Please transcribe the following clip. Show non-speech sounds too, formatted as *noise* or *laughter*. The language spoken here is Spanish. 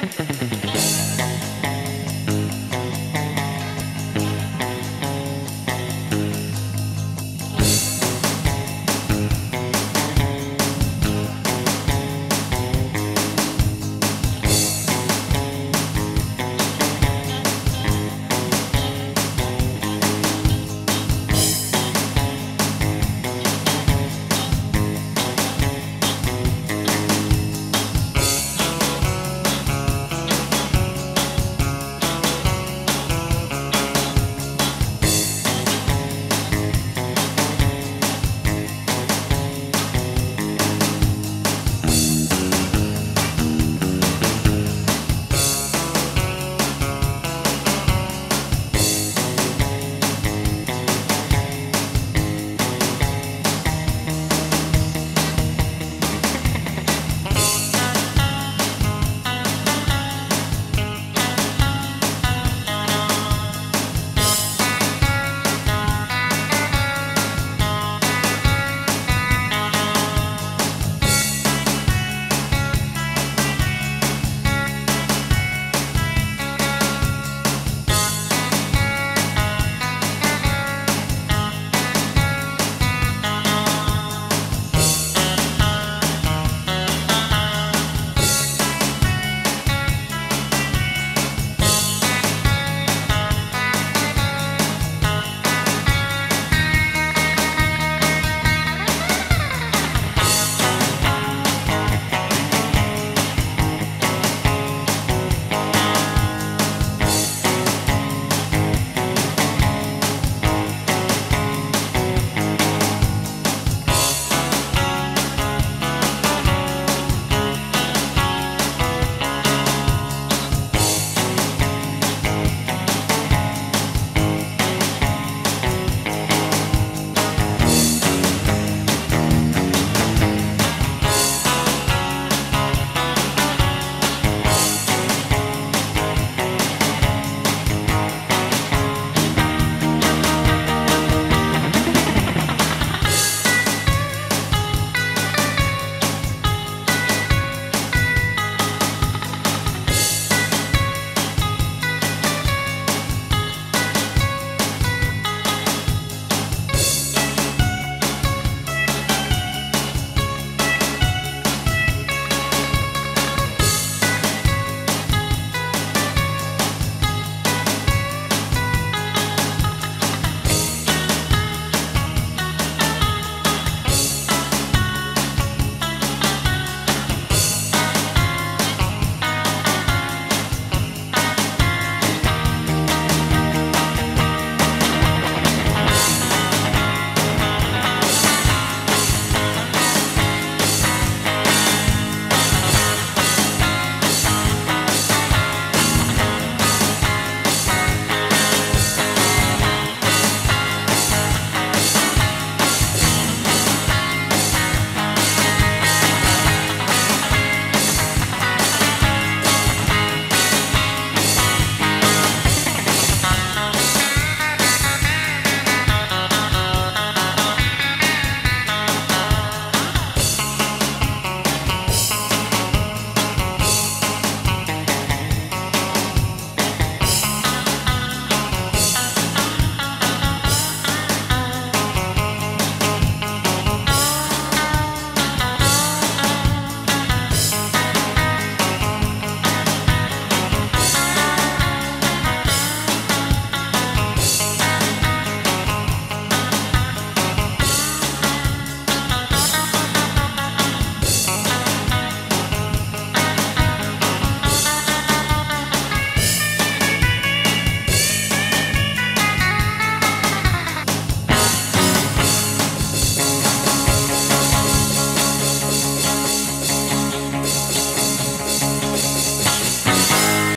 Gracias. *laughs*